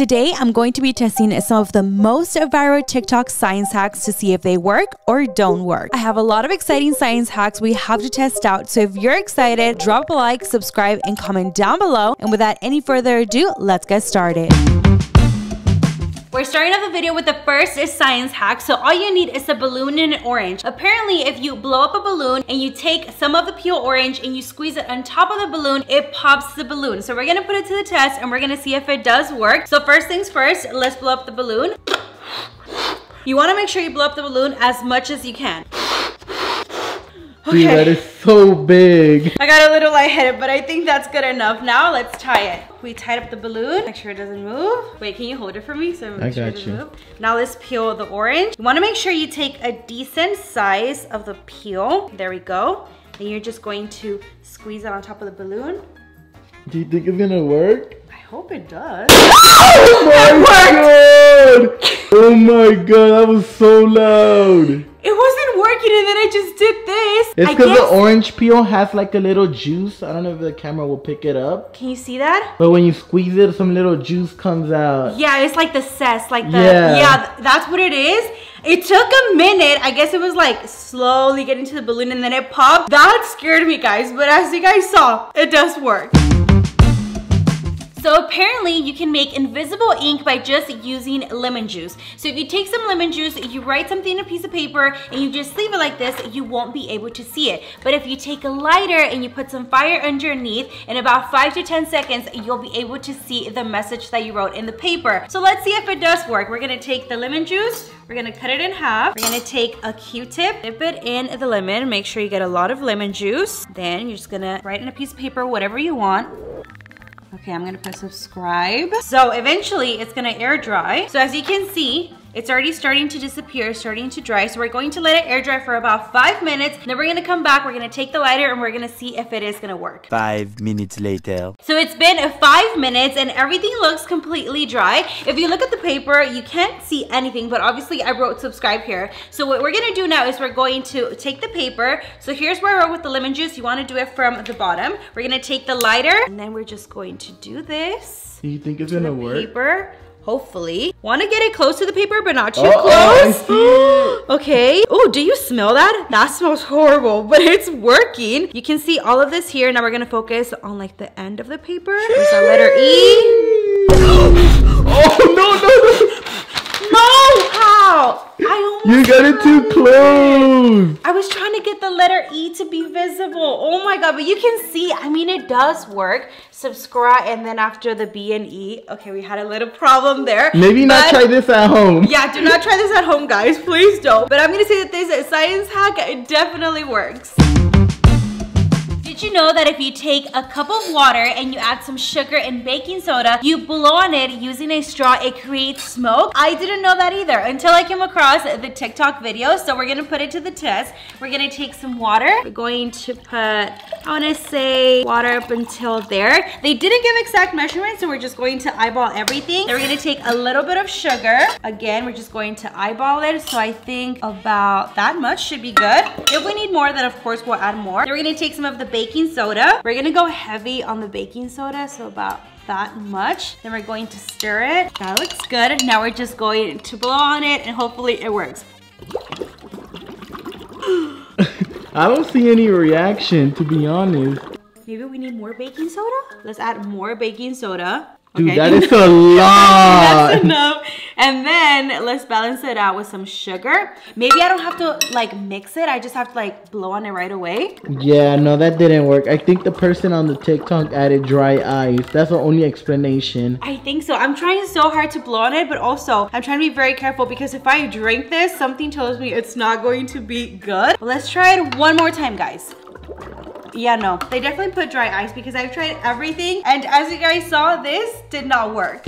Today, I'm going to be testing some of the most viral TikTok science hacks to see if they work or don't work. I have a lot of exciting science hacks we have to test out, so if you're excited, drop a like, subscribe, and comment down below. And without any further ado, let's get started. We're starting off the video with the first is science hack. So all you need is a balloon and an orange. Apparently, if you blow up a balloon and you take some of the peel orange and you squeeze it on top of the balloon, it pops the balloon. So we're gonna put it to the test and we're gonna see if it does work. So first things first, let's blow up the balloon. You wanna make sure you blow up the balloon as much as you can. Okay. Dude, that is so big. I got a little lightheaded, but I think that's good enough. Now let's tie it. We tied up the balloon. Make sure it doesn't move. Wait, can you hold it for me? So I sure got you. Move? Now let's peel the orange. You wanna make sure you take a decent size of the peel. There we go. Then you're just going to squeeze it on top of the balloon. Do you think it's gonna work? I hope it does. oh my god! Oh my god, that was so loud. It working and then I just did this. It's because the orange peel has like a little juice. I don't know if the camera will pick it up. Can you see that? But when you squeeze it, some little juice comes out. Yeah, it's like the cess, like the, yeah, yeah that's what it is. It took a minute. I guess it was like slowly getting to the balloon and then it popped. That scared me guys, but as you guys saw, it does work. So apparently you can make invisible ink by just using lemon juice. So if you take some lemon juice, you write something on a piece of paper and you just leave it like this, you won't be able to see it. But if you take a lighter and you put some fire underneath, in about five to 10 seconds, you'll be able to see the message that you wrote in the paper. So let's see if it does work. We're gonna take the lemon juice, we're gonna cut it in half. We're gonna take a Q-tip, dip it in the lemon, make sure you get a lot of lemon juice. Then you're just gonna write in a piece of paper whatever you want. Okay, I'm gonna press subscribe. So eventually it's gonna air dry. So as you can see, it's already starting to disappear, starting to dry. So we're going to let it air dry for about five minutes. Then we're gonna come back, we're gonna take the lighter and we're gonna see if it is gonna work. Five minutes later. So it's been five minutes and everything looks completely dry. If you look at the paper, you can't see anything, but obviously I wrote subscribe here. So what we're gonna do now is we're going to take the paper. So here's where I wrote with the lemon juice. You wanna do it from the bottom. We're gonna take the lighter and then we're just going to do this. Do you think it's gonna work? Paper hopefully. Want to get it close to the paper, but not too uh -oh, close. okay. Oh, do you smell that? That smells horrible, but it's working. You can see all of this here. Now we're going to focus on like the end of the paper. There's our letter E. oh, no, no, no. No! How? I You got it too close. I was trying to get the letter E to be visible. Oh my god, but you can see, I mean, it does work. Subscribe, and then after the B and E, okay, we had a little problem there. Maybe not try this at home. Yeah, do not try this at home, guys. Please don't. But I'm gonna say that this science hack, it definitely works. You know that if you take a cup of water and you add some sugar and baking soda, you blow on it using a straw, it creates smoke? I didn't know that either until I came across the TikTok video. So we're gonna put it to the test. We're gonna take some water. We're going to put, I wanna say water up until there. They didn't give exact measurements, so we're just going to eyeball everything. Then we're gonna take a little bit of sugar. Again, we're just going to eyeball it. So I think about that much should be good. If we need more, then of course we'll add more. Then we're gonna take some of the baking soda. We're gonna go heavy on the baking soda, so about that much. Then we're going to stir it. That looks good. Now we're just going to blow on it and hopefully it works. I don't see any reaction, to be honest. Maybe we need more baking soda? Let's add more baking soda. Dude, okay. that is a lot. That's enough. And then let's balance it out with some sugar. Maybe I don't have to like mix it. I just have to like blow on it right away. Yeah, no, that didn't work. I think the person on the TikTok added dry ice. That's the only explanation. I think so. I'm trying so hard to blow on it, but also I'm trying to be very careful because if I drink this, something tells me it's not going to be good. let's try it one more time, guys. Yeah, no. They definitely put dry ice because I've tried everything. And as you guys saw, this did not work.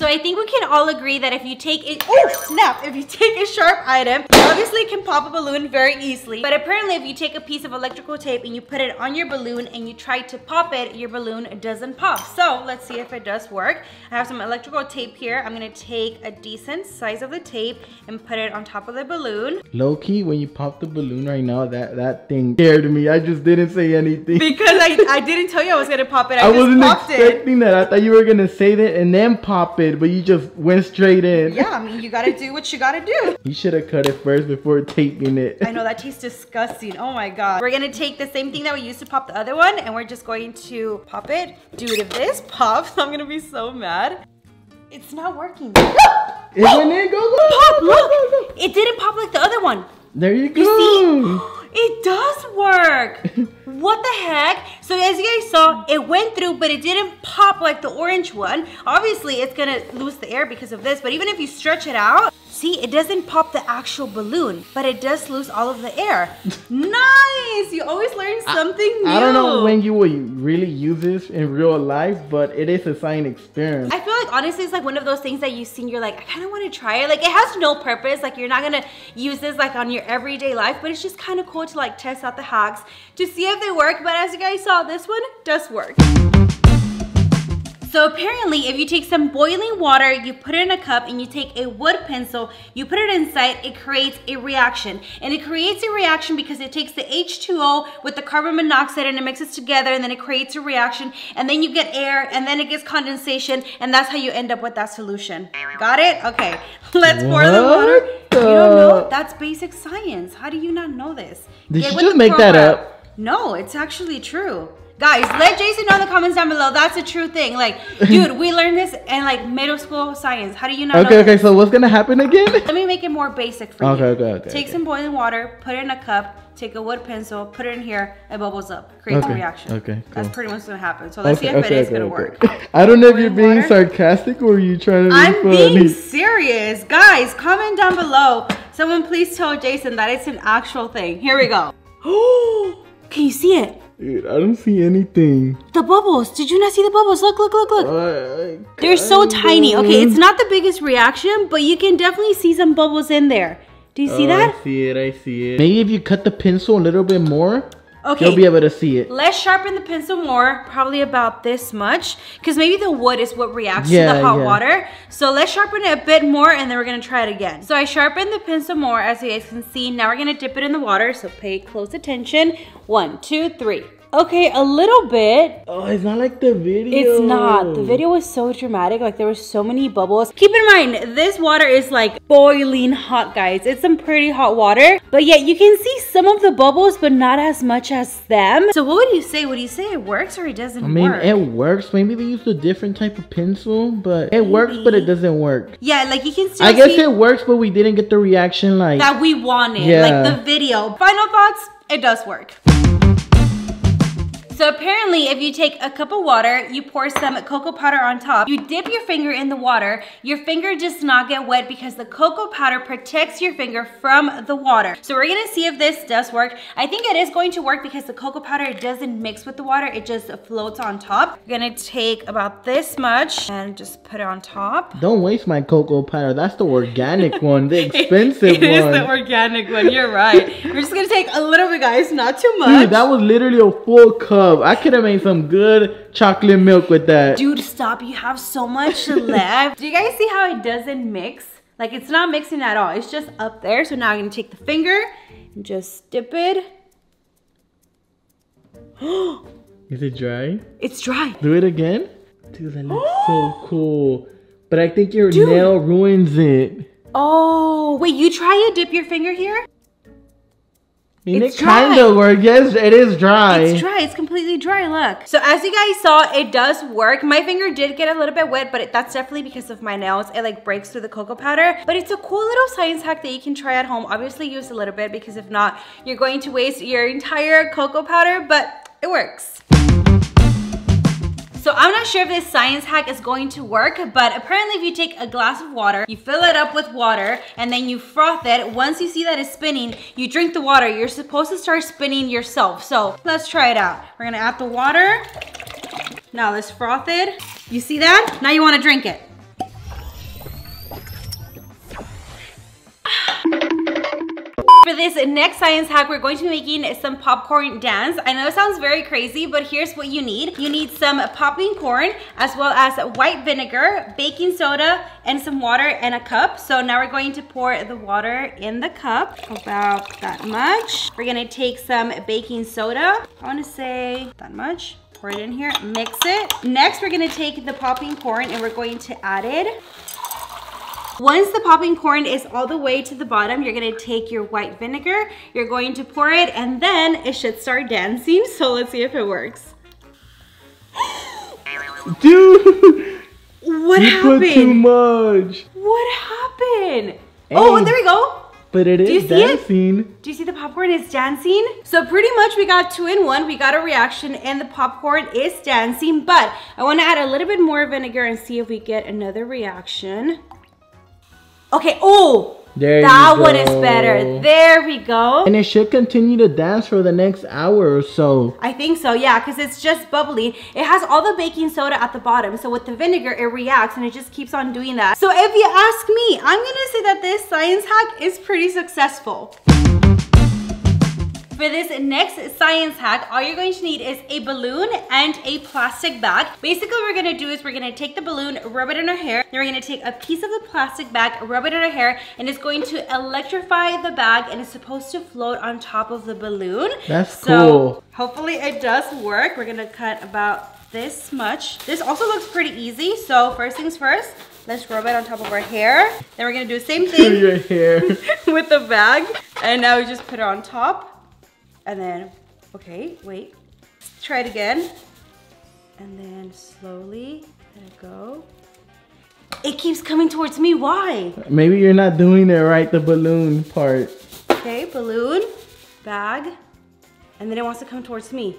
So I think we can all agree that if you take it, oh snap, if you take a sharp item, you obviously can pop a balloon very easily. But apparently if you take a piece of electrical tape and you put it on your balloon and you try to pop it, your balloon doesn't pop. So let's see if it does work. I have some electrical tape here. I'm gonna take a decent size of the tape and put it on top of the balloon. Low key, when you pop the balloon right now, that, that thing scared me. I just didn't say anything. Because I, I didn't tell you I was gonna pop it. I, I just wasn't popped expecting it. that. I thought you were gonna say that and then pop it, but you just went straight in. Yeah, I mean, you gotta do what you gotta do. You should have cut it first before taping it. I know that tastes disgusting. Oh my god. We're gonna take the same thing that we used to pop the other one and we're just going to pop it. Dude, if this pops, I'm gonna be so mad. It's not working. It went in. Go, go, Pop, go, look! go, go. It didn't pop like the other one. There you go. You see? It does work. what the heck? So as you guys saw, it went through, but it didn't pop like the orange one. Obviously, it's gonna lose the air because of this, but even if you stretch it out, see, it doesn't pop the actual balloon, but it does lose all of the air. nice! You always learn something new. I don't know when you will really use this in real life, but it is a science experiment. I feel like honestly it's like one of those things that you've seen you're like I kind of want to try it like it has no purpose like you're not gonna use this like on your everyday life but it's just kind of cool to like test out the hacks to see if they work but as you guys saw this one does work. So apparently if you take some boiling water, you put it in a cup and you take a wood pencil, you put it inside, it creates a reaction. And it creates a reaction because it takes the H2O with the carbon monoxide and it mixes together and then it creates a reaction and then you get air and then it gets condensation and that's how you end up with that solution. Got it? Okay, let's pour the water. What You don't know? That's basic science. How do you not know this? Did Get you just the make that up? No, it's actually true. Guys, let Jason know in the comments down below. That's a true thing. Like, dude, we learned this in like middle school science. How do you not Okay, know okay, this? so what's gonna happen again? Let me make it more basic for Okay, you. okay, okay, Take okay. some boiling water, put it in a cup, take a wood pencil, put it in here, it bubbles up. Creates a reaction. okay, That's pretty much gonna happen. So let's see if it is gonna work. I don't know if you're being water? sarcastic or you trying to be I'm funny. being serious. Guys, comment down below. Someone please tell Jason that it's an actual thing. Here we go. oh Can you see it? Dude, I don't see anything. The bubbles. Did you not see the bubbles? Look, look, look, look. I- They're so tiny. Okay, it's not the biggest reaction, but you can definitely see some bubbles in there. Do you see Oh, that? I see it, I see it. Maybe if you cut the pencil a little bit more, Okay. you'll be able to see it. Let's sharpen the pencil more, probably about this much, because maybe the wood is what reacts to the hot yeah. water. So let's sharpen it a bit more and then we're gonna try it again. So I sharpened the pencil more as you guys can see. Now we're gonna dip it in the water, so pay close attention. One, two, three. Okay, a little bit. Oh, it's not like the video. It's not. The video was so dramatic. Like there were so many bubbles. Keep in mind, this water is like boiling hot, guys. It's some pretty hot water. But yet you can see some of the bubbles, but not as much as them. So what would you say? Would you say it works or it doesn't I mean, work? it works. Maybe they used a different type of pencil, but it works, but it doesn't work. yeah, like you can still I guess see it works, but we didn't get the reaction like. that we wanted. Yeah. Like the video. Final thoughts? It does work. So apparently, if you take a cup of water, you pour some cocoa powder on top, you dip your finger in the water, your finger does not get wet because the cocoa powder protects your finger from the water. So we're gonna see if this does work. I think it is going to work because the cocoa powder doesn't mix with the water, it just floats on top. We're gonna take about this much and just put it on top. Don't waste my cocoa powder. That's the organic one, the expensive It is one. the organic one, you're right. We're just gonna take a little bit, guys, not too much. Dude, that was literally a full cup. I could have made some good chocolate milk with that. Dude, stop. You have so much left. Do you guys see how it doesn't mix? Like it's not mixing at all. It's just up there. So now I'm gonna take the finger and just dip it. Is it dry? it's dry. Do it again. Dude, that looks so cool. But I think your Dude. nail ruins it. Oh, wait, you try to dip your finger here? I mean, It's it kind of works. Yes, it is dry. It's dry. It's completely dry. Look. So as you guys saw, it does work. My finger did get a little bit wet, but it, that's definitely because of my nails. It like breaks through the cocoa powder. But it's a cool little science hack that you can try at home. Obviously use a little bit because if not, you're going to waste your entire cocoa powder, but it works. I'm not sure if this science hack is going to work, but apparently if you take a glass of water, you fill it up with water, and then you froth it, once you see that it's spinning, you drink the water. You're supposed to start spinning yourself. So let's try it out. We're gonna add the water. Now let's froth it. You see that? Now you wanna drink it. For this next science hack, we're going to be making some popcorn dance. I know it sounds very crazy, but here's what you need. You need some popping corn, as well as white vinegar, baking soda, and some water and a cup. So now we're going to pour the water in the cup, about that much. We're gonna take some baking soda. I wanna say that much pour it in here, mix it. Next, we're gonna take the popping corn and we're going to add it. Once the popping corn is all the way to the bottom, you're gonna take your white vinegar, you're going to pour it, and then it should start dancing. So let's see if it works. Dude! What you happened? put too much. What happened? Oh, there we go. But it is Do you it? dancing. Do you see the popcorn is dancing? So pretty much we got two in one. We got a reaction and the popcorn is dancing, but I wanna add a little bit more vinegar and see if we get another reaction. Okay, oh, There that one is better. There we go. And it should continue to dance for the next hour or so. I think so, yeah, because it's just bubbly. It has all the baking soda at the bottom. So with the vinegar, it reacts and it just keeps on doing that. So if you ask me, I'm gonna say that this science hack is pretty successful. For this next science hack, all you're going to need is a balloon and a plastic bag. Basically what we're gonna do is we're gonna take the balloon, rub it in our hair, then we're gonna take a piece of the plastic bag, rub it in our hair, and it's going to electrify the bag and it's supposed to float on top of the balloon. That's so, cool. Hopefully it does work. We're gonna cut about this much. This also looks pretty easy. So first things first, let's rub it on top of our hair. Then we're gonna do the same thing your hair. with the bag. And now we just put it on top. And then, okay, wait. Try it again. And then slowly let it go. It keeps coming towards me. Why? Maybe you're not doing it right, the balloon part. Okay, balloon, bag, and then it wants to come towards me.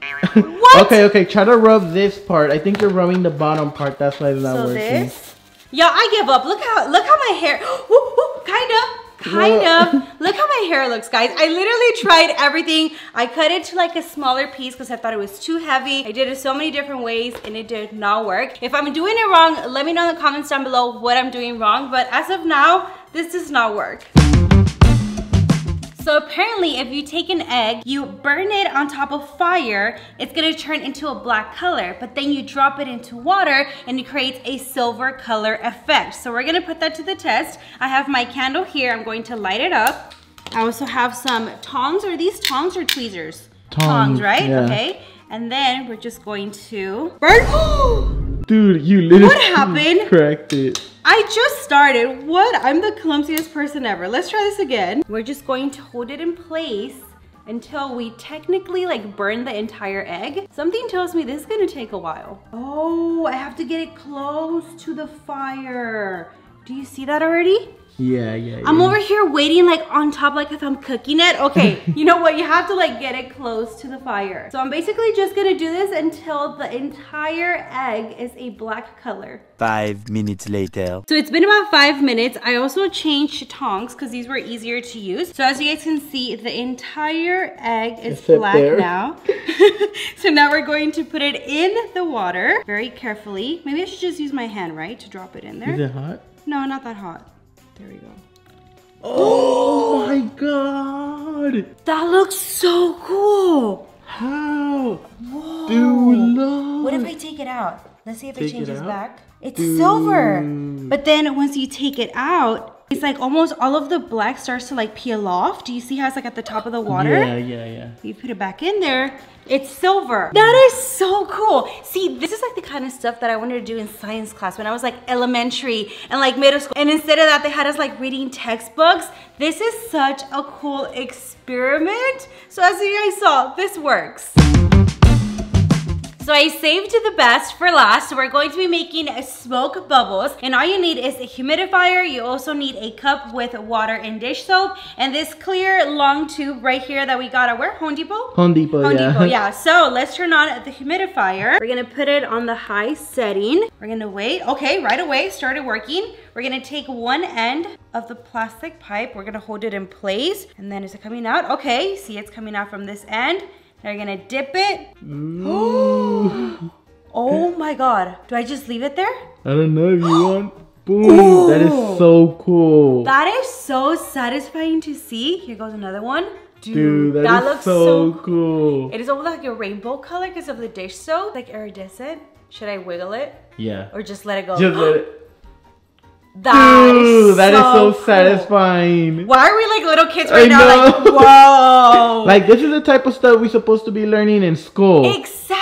What? Okay, okay, try to rub this part. I think you're rubbing the bottom part, that's why it's not so working. this. Yeah, I give up. Look how look how my hair. Ooh, ooh, kind of. Kind Well- of. Look how my hair looks, guys. I literally tried everything. I cut it to like a smaller piece because I thought it was too heavy. I did it so many different ways and it did not work. If I'm doing it wrong, let me know in the comments down below what I'm doing wrong. But as of now, this does not work. So apparently if you take an egg, you burn it on top of fire, it's gonna turn into a black color, but then you drop it into water and it creates a silver color effect. So we're gonna put that to the test. I have my candle here, I'm going to light it up. I also have some tongs, are these tongs or tweezers? Tongs, right? yeah. Okay. And then we're just going to burn. Dude, you literally What happened? cracked it. I just started. What? I'm the clumsiest person ever. Let's try this again. We're just going to hold it in place until we technically like burn the entire egg. Something tells me this is gonna take a while. Oh, I have to get it close to the fire. Do you see that already? Yeah, yeah, yeah. I'm over here waiting like on top like if I'm cooking it. Okay, you know what? You have to like get it close to the fire. So I'm basically just gonna do this until the entire egg is a black color. Five minutes later. So it's been about five minutes. I also changed tongs because these were easier to use. So as you guys can see, the entire egg is Except black there. now. so now we're going to put it in the water very carefully. Maybe I should just use my hand, right? To drop it in Is there. it hot? No, not that hot. There we go. Oh my god! That looks so cool. How? Whoa. Dude, look! What if I take it out? Let's see if it Take it changes out? back. It's silver. But then once you take it out, it's like almost all of the black starts to like peel off. Do you see how it's like at the top of the water? Yeah, yeah, yeah. You put it back in there, it's silver. That is so cool. See, this is like the kind of stuff that I wanted to do in science class when I was like elementary and like middle school. And instead of that, they had us like reading textbooks. This is such a cool experiment. So as you guys saw, this works. So I saved the best for last. So we're going to be making smoke bubbles. And all you need is a humidifier. You also need a cup with water and dish soap. And this clear long tube right here that we got at where? Home Depot? Home Depot, Home yeah. Depot, yeah. So let's turn on the humidifier. We're gonna put it on the high setting. We're gonna wait. Okay, right away, started working. We're gonna take one end of the plastic pipe. We're gonna hold it in place. And then is it coming out? Okay, see it's coming out from this end. You're gonna dip it. Oh my God. Do I just leave it there? I don't know if you want. Boom. Ooh. That is so cool. That is so satisfying to see. Here goes another one. Dude, that, that looks so, so cool. It is almost like a rainbow color because of the dish soap, like iridescent. Should I wiggle it Yeah. or just let it go? Just let it. That Dude, is that is so cool. satisfying. Why are we like little kids I right now? Like, whoa. Like this is the type of stuff we're supposed to be learning in school. Exactly,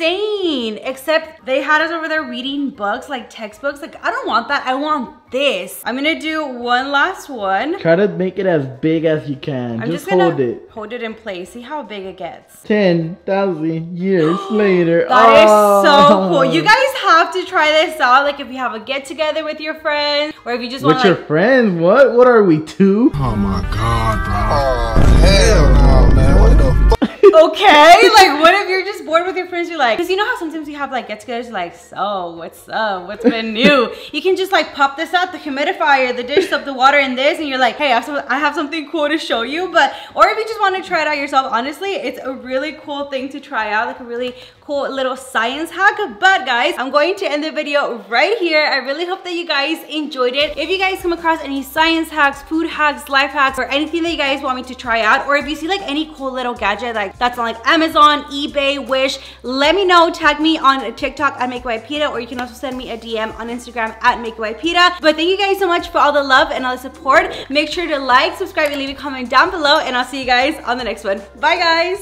that's what I'm saying. Except they had us over there reading books, like textbooks. Like, I don't want that. I want this. I'm gonna do one last one. Try to make it as big as you can. I'm just, just, hold it. hold it in place. See how big it gets. Ten thousand years later. That is Oh. so cool. You guys have to try this out. Like if you have a get together with your friends, or if you just want With to your like, friends? What? What are we two? Oh my god, bro. Oh, hell no, man. What the okay, like what if you're just bored with your friends? You're like, because you know how sometimes you have like get-togethers, like, so what's up? What's been new? you can just like pop this out, the humidifier, the dish soap, the water, and this, and you're like, hey, I have, some, I have something cool to show you. But or if you just want to try it out yourself, honestly, it's a really cool thing to try out, like a really cool little science hack. But guys, I'm going to end the video right here. I really hope that you guys enjoyed it. If you guys come across any science hacks, food hacks, life hacks, or anything that you guys want me to try out, or if you see like any cool little gadget like that's on like Amazon, eBay, Wish, let me know. Tag me on TikTok at Make or you can also send me a DM on Instagram at Make. But thank you guys so much for all the love and all the support. Make sure to like, subscribe, and leave a comment down below, and I'll see you guys on the next one. Bye guys!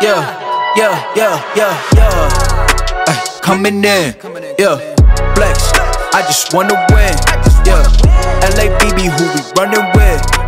Yeah, yeah, yeah, yeah, yeah. Ay, coming in, yeah. Flex, I just wanna win, yeah. LABB, who we running with?